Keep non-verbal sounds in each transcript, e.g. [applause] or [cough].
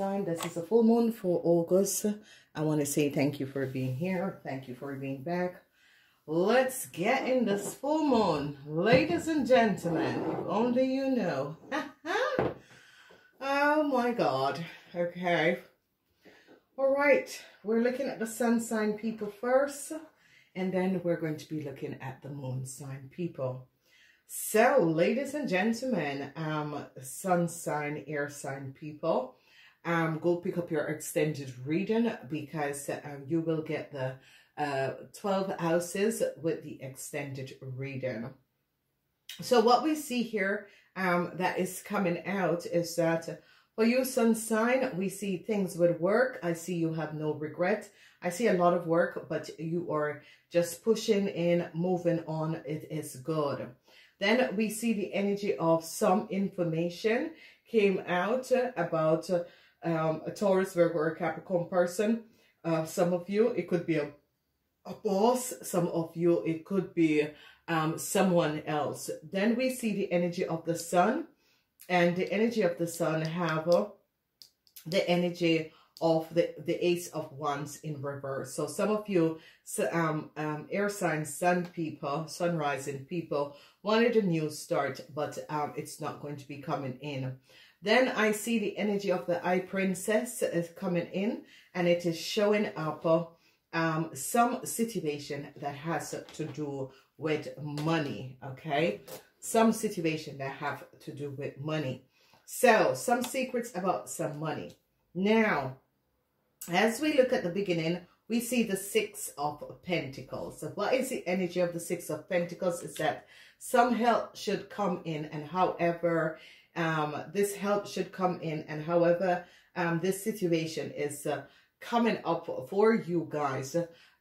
sign this is a full moon for august. I want to say thank you for being here. Thank you for being back. Let's get in this full moon. Ladies and gentlemen if only you know. [laughs] Oh my god. Okay. All right. We're looking at the sun sign people first and then we're going to be looking at the moon sign people. So, ladies and gentlemen, um, sun sign, air sign people, um, go pick up your extended reading because um, you will get the uh, 12 houses with the extended reading. So what we see here um, that is coming out is that for you, sun sign, we see things with work. I see you have no regret. I see a lot of work, but you are just pushing in, moving on. It is good. Then we see the energy of some information came out about um, a Taurus, Virgo, or a Capricorn person. Uh, some of you, it could be a, a boss. Some of you, it could be um, someone else. Then we see the energy of the sun. And the energy of the sun have uh, the energy of the, the Ace of Wands in reverse. So some of you um, um, air sign sun people, sun rising people wanted a new start, but um, it's not going to be coming in. Then I see the energy of the High Priestess is coming in and it is showing up um, some situation that has to do with money, okay? Some situation that have to do with money. So, some secrets about some money. Now, as we look at the beginning, we see the Six of Pentacles. So what is the energy of the Six of Pentacles? Is that some help should come in and however um, this help should come in and however um, this situation is uh, coming up for you guys,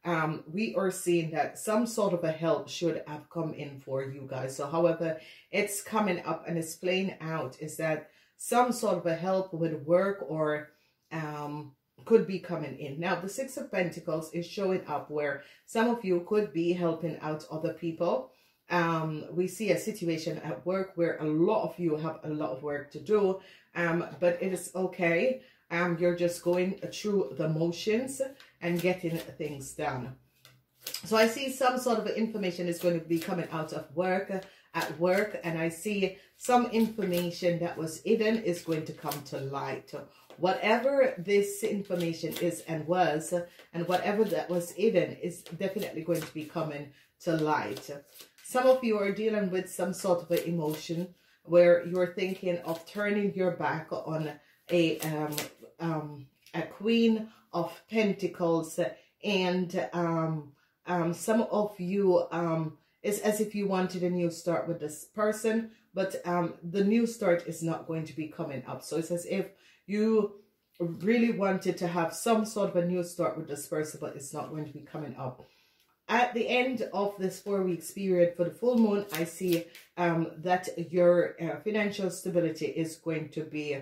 um, we are seeing that some sort of a help should have come in for you guys. So however it's coming up and it's playing out is that some sort of a help with work or um, could be coming in. Now, the Six of Pentacles is showing up where some of you could be helping out other people. Um, we see a situation at work where a lot of you have a lot of work to do, um, but it is okay. Um, you're just going through the motions and getting things done. So I see some sort of information is going to be coming out of work at work and I see some information that was hidden is going to come to light whatever this information is and was, and whatever that was hidden is definitely going to be coming to light. Some of you are dealing with some sort of an emotion where you're thinking of turning your back on a um, um, a queen of pentacles and um, um, some of you um, it's as if you wanted a new start with this person but um, the new start is not going to be coming up so it's as if you really wanted to have some sort of a new start with this person, but it's not going to be coming up. At the end of this four weeks period for the full moon, I see um, that your uh, financial stability is going to be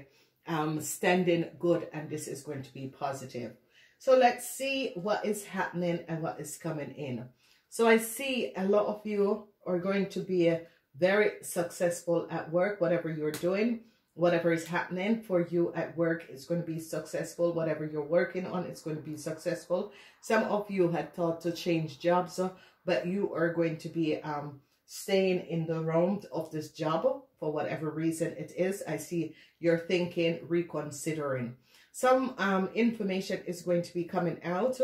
um, standing good and this is going to be positive. So let's see what is happening and what is coming in. So I see a lot of you are going to be very successful at work, whatever you're doing whatever is happening for you at work is going to be successful. Whatever you're working on, it's going to be successful. Some of you had thought to change jobs, uh, but you are going to be um, staying in the realm of this job for whatever reason it is. I see you're thinking, reconsidering. Some um, information is going to be coming out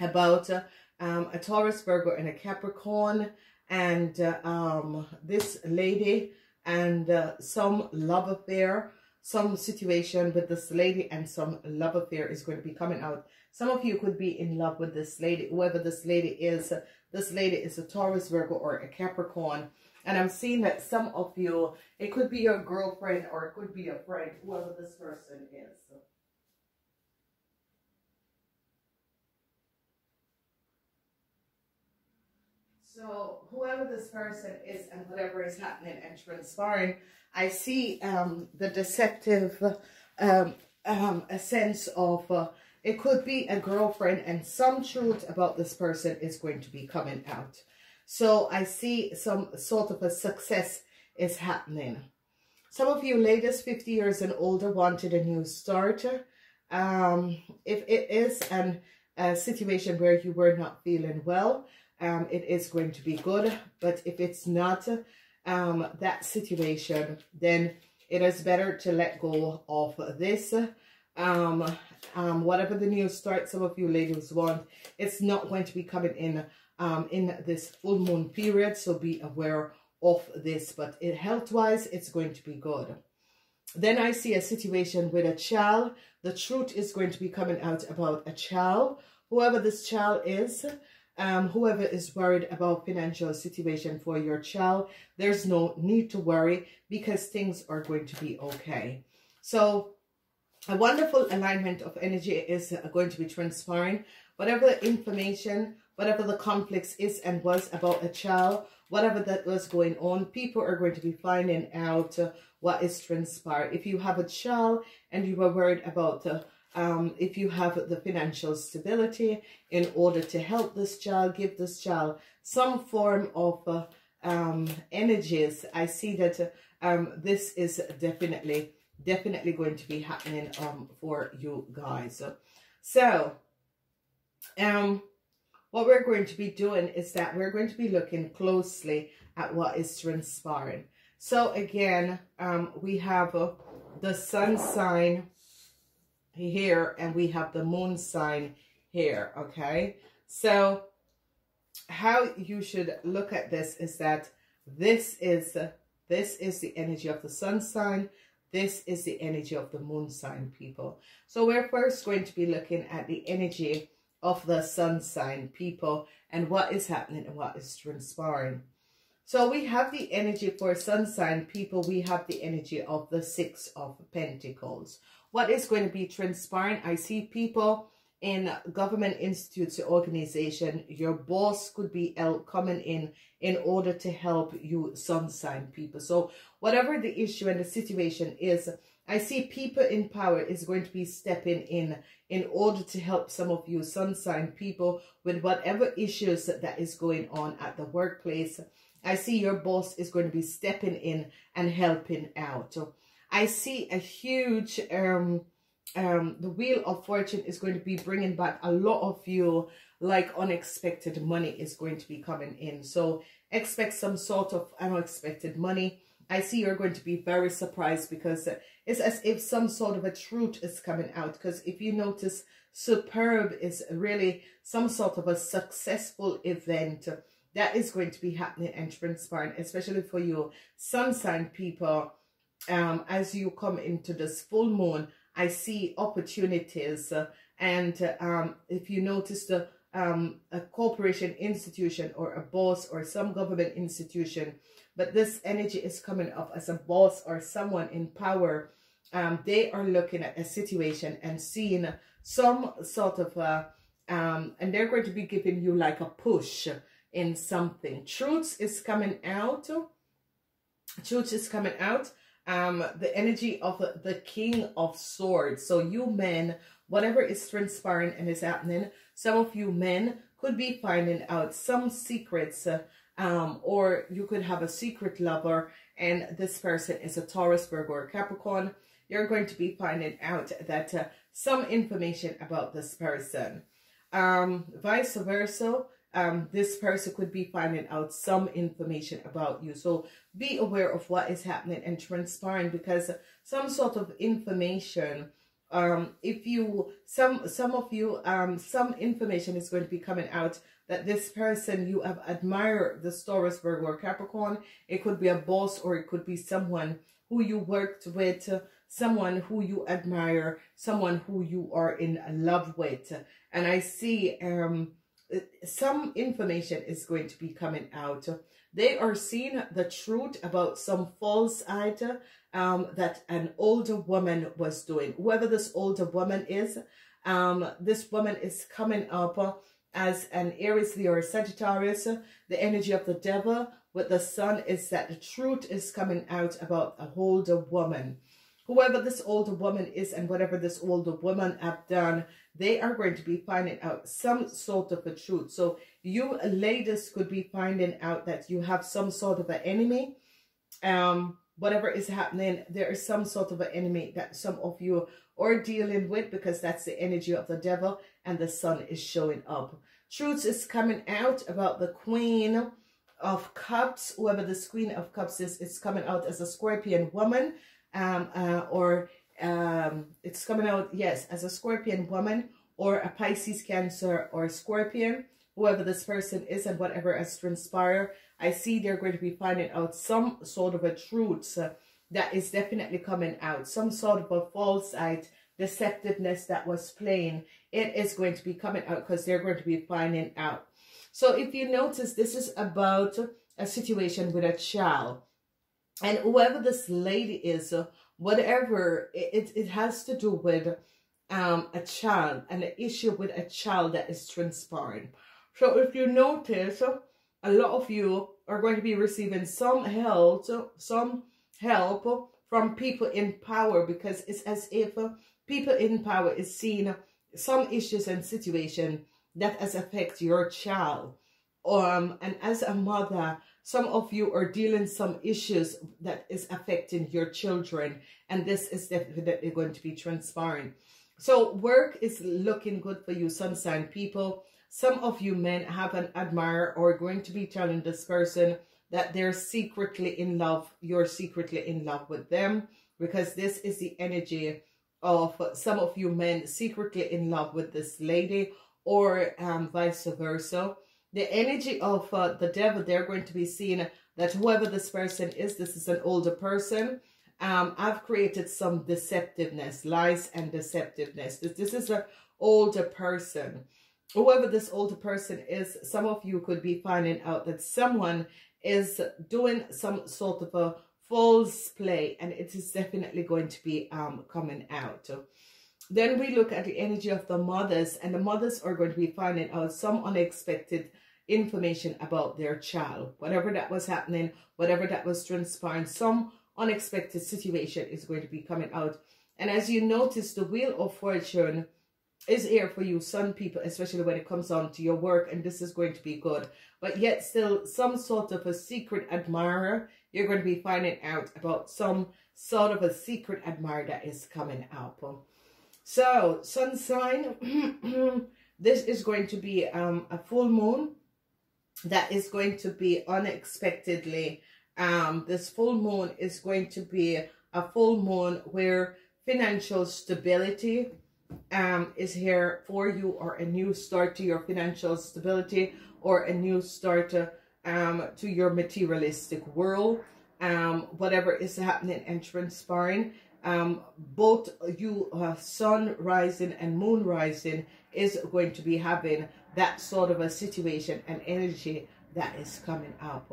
about uh, um, a Taurus, Virgo, and a Capricorn. And uh, um, this lady and uh, some love affair, some situation with this lady and some love affair is going to be coming out. Some of you could be in love with this lady, whoever this lady is. This lady is a Taurus, Virgo, or a Capricorn. And I'm seeing that some of you, it could be your girlfriend or it could be a friend, whoever this person is. So whoever this person is and whatever is happening and transpiring, I see um, the deceptive um, um, a sense of uh, it could be a girlfriend and some truth about this person is going to be coming out. So I see some sort of a success is happening. Some of you ladies 50 years and older wanted a new start. Um, if it is an, a situation where you were not feeling well, um, it is going to be good. But if it's not um, that situation, then it is better to let go of this. Um, um, whatever the new start some of you ladies want, it's not going to be coming in um, in this full moon period. So be aware of this. But it, health-wise, it's going to be good. Then I see a situation with a child. The truth is going to be coming out about a child. Whoever this child is, um, whoever is worried about financial situation for your child, there's no need to worry because things are going to be okay. So a wonderful alignment of energy is going to be transpiring. Whatever information, whatever the complex is and was about a child, whatever that was going on, people are going to be finding out uh, what is transpired. If you have a child and you are worried about uh, um, if you have the financial stability in order to help this child, give this child some form of uh, um, energies. I see that um, this is definitely, definitely going to be happening um, for you guys. So, um, what we're going to be doing is that we're going to be looking closely at what is transpiring. So again, um, we have uh, the sun sign here and we have the moon sign here, okay? So how you should look at this is that this is this is the energy of the sun sign. This is the energy of the moon sign, people. So we're first going to be looking at the energy of the sun sign, people, and what is happening and what is transpiring. So we have the energy for sun sign people. We have the energy of the six of pentacles what is going to be transpiring. I see people in government institutes, your organization, your boss could be uh, coming in in order to help you sun sign people. So whatever the issue and the situation is, I see people in power is going to be stepping in in order to help some of you sun sign people with whatever issues that is going on at the workplace. I see your boss is going to be stepping in and helping out. I see a huge, um, um, the wheel of fortune is going to be bringing back a lot of you like unexpected money is going to be coming in. So expect some sort of unexpected money. I see you're going to be very surprised because it's as if some sort of a truth is coming out. Because if you notice, superb is really some sort of a successful event that is going to be happening and transpiring, especially for you sun sign people um, as you come into this full moon, I see opportunities. Uh, and uh, um, if you notice the um, a corporation institution or a boss or some government institution, but this energy is coming up as a boss or someone in power, um, they are looking at a situation and seeing some sort of a, um, and they're going to be giving you like a push in something. Truth is coming out. Truth is coming out um, the energy of the King of Swords. So you men, whatever is transpiring and is happening, some of you men could be finding out some secrets uh, um, or you could have a secret lover and this person is a Taurus, Virgo, or Capricorn. You're going to be finding out that uh, some information about this person. Um, vice versa, um, this person could be finding out some information about you. So be aware of what is happening and transpiring because some sort of information um if you some some of you um some information is going to be coming out that this person you have admired the Taurus Virgo or Capricorn it could be a boss or it could be someone who you worked with someone who you admire someone who you are in love with and I see um some information is going to be coming out. They are seeing the truth about some false um, that an older woman was doing. Whoever this older woman is, um, this woman is coming up as an Aries, Leo, or Sagittarius. The energy of the devil with the sun is that the truth is coming out about a older woman whoever this older woman is and whatever this older woman have done, they are going to be finding out some sort of a truth. So you ladies could be finding out that you have some sort of an enemy. Um, whatever is happening, there is some sort of an enemy that some of you are dealing with because that's the energy of the devil and the sun is showing up. Truth is coming out about the queen of cups, whoever this queen of cups is, it's coming out as a scorpion woman um, uh, or um, it's coming out, yes, as a scorpion woman or a Pisces, Cancer or Scorpion, whoever this person is and whatever has transpired. I see they're going to be finding out some sort of a truth that is definitely coming out. Some sort of a false light, deceptiveness that was playing. It is going to be coming out because they're going to be finding out. So if you notice, this is about a situation with a child. And whoever this lady is, uh, whatever, it, it has to do with um, a child and an issue with a child that is transpiring. So if you notice, a lot of you are going to be receiving some help, some help from people in power because it's as if people in power is seeing some issues and situation that has affect your child. Um, and as a mother, some of you are dealing some issues that is affecting your children. And this is definitely going to be transparent. So work is looking good for you, sun sign people. Some of you men have an admirer or going to be telling this person that they're secretly in love. You're secretly in love with them because this is the energy of some of you men secretly in love with this lady or um, vice versa. The energy of uh, the devil, they're going to be seeing that whoever this person is, this is an older person. Um, I've created some deceptiveness, lies and deceptiveness. This, this is an older person whoever this older person is, some of you could be finding out that someone is doing some sort of a false play and it is definitely going to be um, coming out. Then we look at the energy of the mothers and the mothers are going to be finding out some unexpected information about their child. Whatever that was happening, whatever that was transpiring, some unexpected situation is going to be coming out. And as you notice, the Wheel of Fortune is here for you, sun people, especially when it comes on to your work, and this is going to be good. But yet still some sort of a secret admirer, you're going to be finding out about some sort of a secret admirer that is coming up. So, sun sign, [clears throat] this is going to be um, a full moon that is going to be unexpectedly, um, this full moon is going to be a full moon where financial stability, um, is here for you or a new start to your financial stability or a new start to, um, to your materialistic world. Um, whatever is happening and transpiring. Um, both you, uh, sun rising and moon rising is going to be having that sort of a situation and energy that is coming up.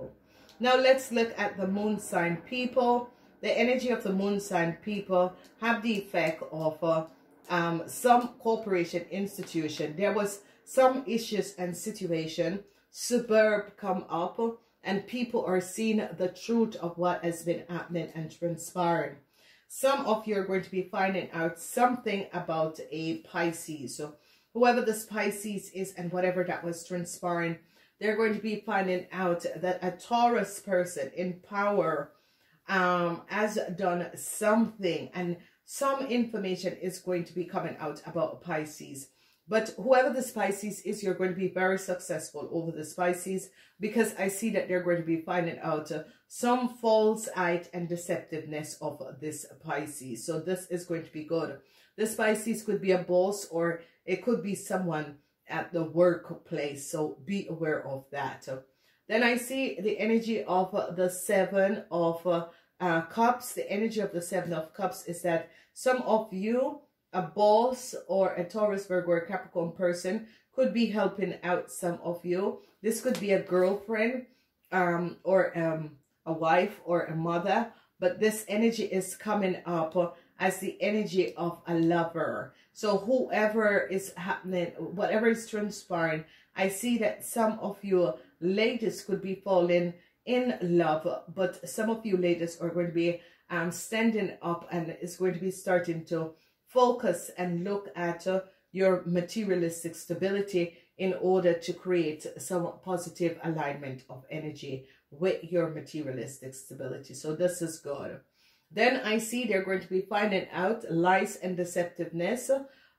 Now let's look at the moon sign people. The energy of the moon sign people have the effect of uh, um, some corporation institution, there was some issues and situation, suburb come up and people are seeing the truth of what has been happening and transpiring. Some of you are going to be finding out something about a Pisces. So whoever this Pisces is and whatever that was transpiring, they're going to be finding out that a Taurus person in power um, has done something and some information is going to be coming out about Pisces. But whoever the Pisces is, you're going to be very successful over the Pisces because I see that they're going to be finding out uh, some false light and deceptiveness of this Pisces. So this is going to be good. This Pisces could be a boss or it could be someone at the workplace. So be aware of that. Then I see the energy of the Seven of uh, cups, the energy of the seven of cups is that some of you, a boss or a Taurus, Virgo, or Capricorn person could be helping out some of you. This could be a girlfriend um, or um, a wife or a mother, but this energy is coming up as the energy of a lover. So whoever is happening, whatever is transpiring, I see that some of you ladies could be falling in love. But some of you ladies are going to be um, standing up and is going to be starting to focus and look at uh, your materialistic stability in order to create some positive alignment of energy with your materialistic stability. So this is good. Then I see they're going to be finding out lies and deceptiveness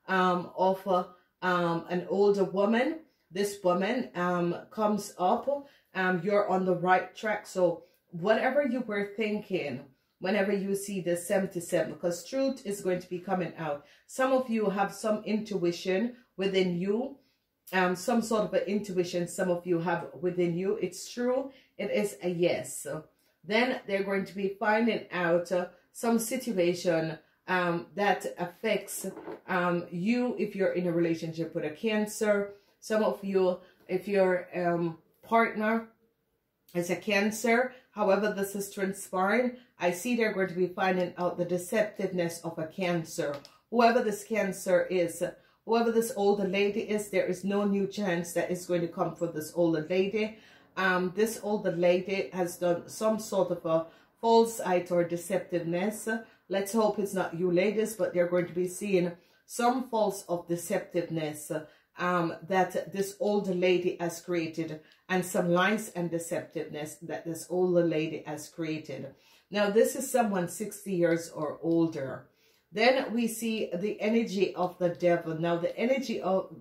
um, of uh, um, an older woman. This woman um, comes up. Um, you're on the right track. So whatever you were thinking, whenever you see the 77, because truth is going to be coming out. Some of you have some intuition within you um, some sort of an intuition some of you have within you. It's true. It is a yes. Then they're going to be finding out uh, some situation um, that affects um, you if you're in a relationship with a cancer. Some of you, if your um, partner is a cancer, however this is transpiring, I see they're going to be finding out the deceptiveness of a cancer. Whoever this cancer is, whoever this older lady is, there is no new chance that is going to come for this older lady. Um, this older lady has done some sort of a false sight or deceptiveness. Let's hope it's not you ladies, but they're going to be seeing some false of deceptiveness um, that this older lady has created and some lies and deceptiveness that this older lady has created. Now, this is someone 60 years or older. Then we see the energy of the devil. Now the energy of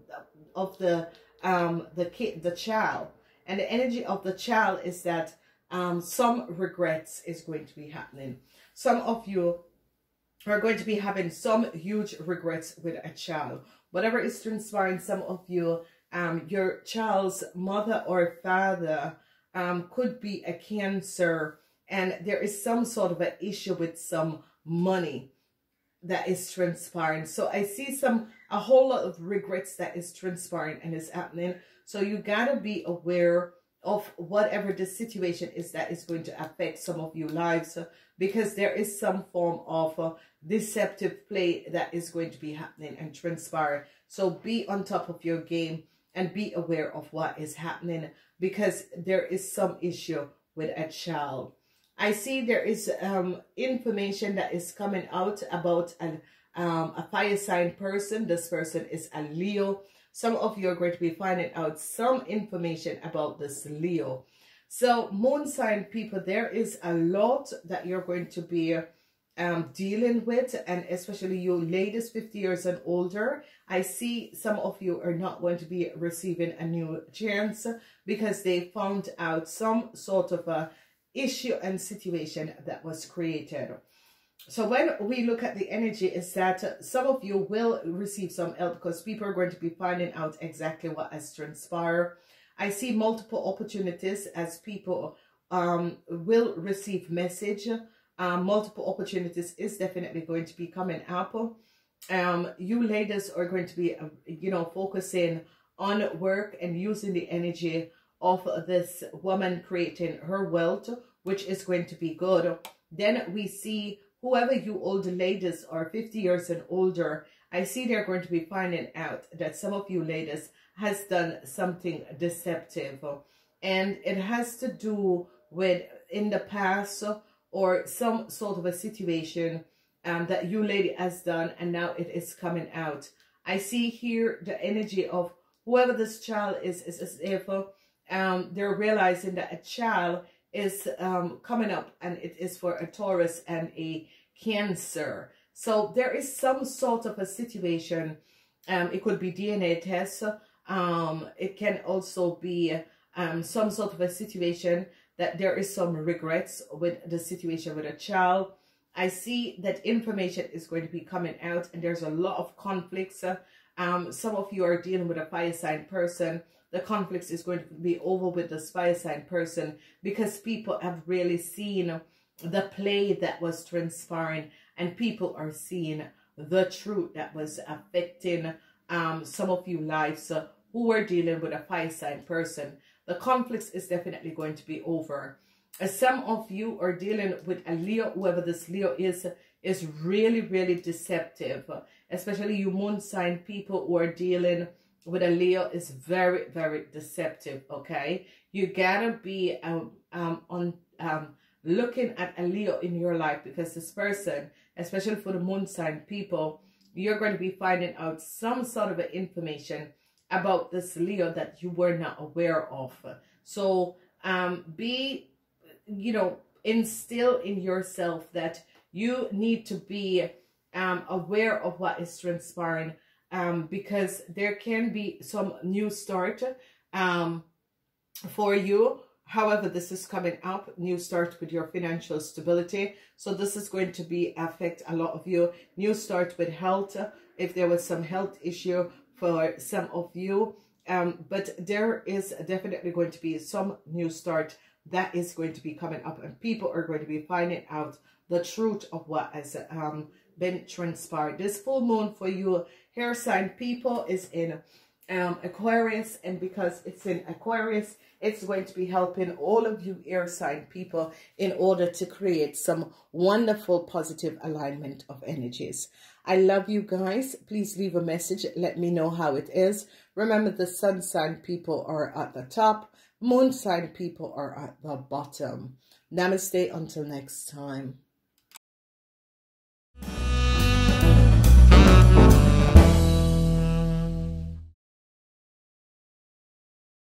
of the um the kid, the child, and the energy of the child is that um some regrets is going to be happening. Some of you are going to be having some huge regrets with a child. Whatever is transpiring, some of you, um, your child's mother or father um, could be a cancer and there is some sort of an issue with some money that is transpiring. So I see some, a whole lot of regrets that is transpiring and is happening. So you gotta be aware of whatever the situation is that is going to affect some of your lives because there is some form of uh, deceptive play that is going to be happening and transpiring. So be on top of your game and be aware of what is happening because there is some issue with a child. I see there is um, information that is coming out about an, um, a fire sign person. This person is a Leo. Some of you are going to be finding out some information about this Leo. So moon sign people, there is a lot that you're going to be um, dealing with and especially you ladies 50 years and older. I see some of you are not going to be receiving a new chance because they found out some sort of a issue and situation that was created. So when we look at the energy is that some of you will receive some help because people are going to be finding out exactly what has transpired. I see multiple opportunities as people um, will receive message. Um, multiple opportunities is definitely going to be coming up. Um, you ladies are going to be, you know, focusing on work and using the energy of this woman creating her wealth, which is going to be good. Then we see whoever you old ladies are 50 years and older, I see they're going to be finding out that some of you ladies has done something deceptive. And it has to do with in the past or some sort of a situation um, that you lady has done and now it is coming out. I see here the energy of whoever this child is, is as if um, they're realizing that a child is um, coming up and it is for a Taurus and a Cancer. So there is some sort of a situation. Um, it could be DNA test. Um, it can also be um, some sort of a situation that there is some regrets with the situation with a child. I see that information is going to be coming out and there's a lot of conflicts. Um, some of you are dealing with a fire sign person the conflicts is going to be over with the fire sign person because people have really seen the play that was transpiring and people are seeing the truth that was affecting um, some of you lives uh, who were dealing with a fire sign person. The conflicts is definitely going to be over. As some of you are dealing with a Leo, whoever this Leo is, is really, really deceptive. Especially you moon sign people who are dealing with a Leo is very, very deceptive, okay? You gotta be um, um, on um, looking at a Leo in your life because this person, especially for the moon sign people, you're going to be finding out some sort of information about this Leo that you were not aware of. So um, be you know, instill in yourself that you need to be um, aware of what is transpiring um, because there can be some new start um, for you. However, this is coming up, new start with your financial stability. So this is going to be affect a lot of you. New start with health, if there was some health issue for some of you. Um, but there is definitely going to be some new start that is going to be coming up and people are going to be finding out the truth of what has um, been transpired. This full moon for you hair sign people is in um, Aquarius and because it's in Aquarius, it's going to be helping all of you air sign people in order to create some wonderful positive alignment of energies. I love you guys. Please leave a message. Let me know how it is. Remember the sun sign people are at the top. Moon sign people are at the bottom. Namaste until next time.